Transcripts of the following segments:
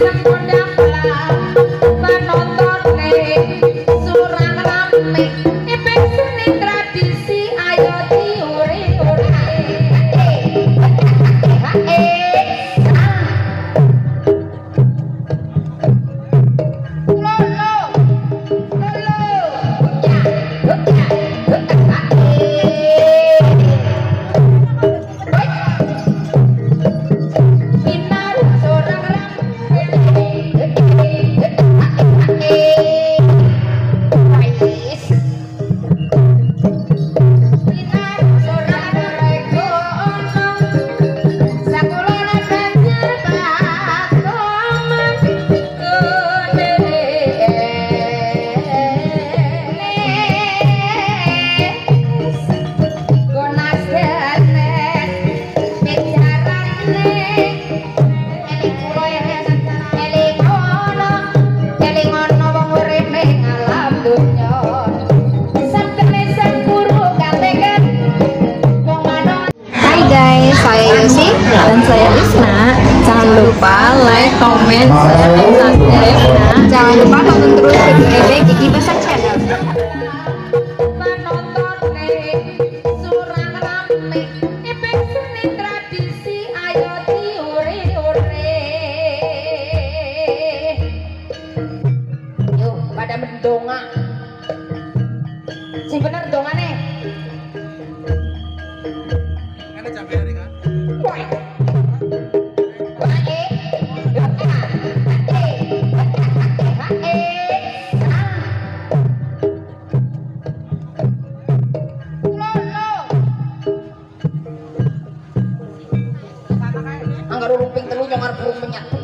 dan lupa like, comment, share, dan subscribe. Nah, Jangan lupa tonton terus video Ebe Gigi Besar punya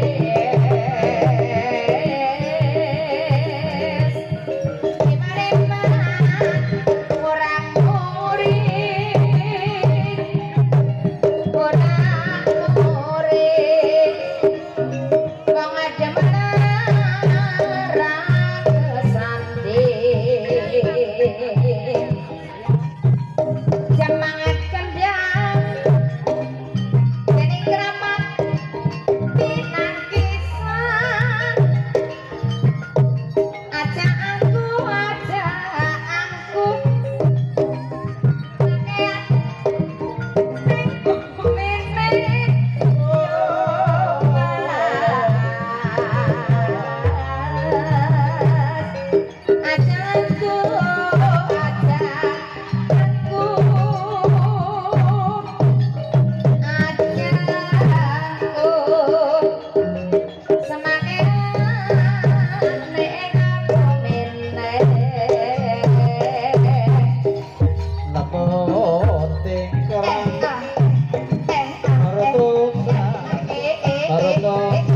Hey. Father.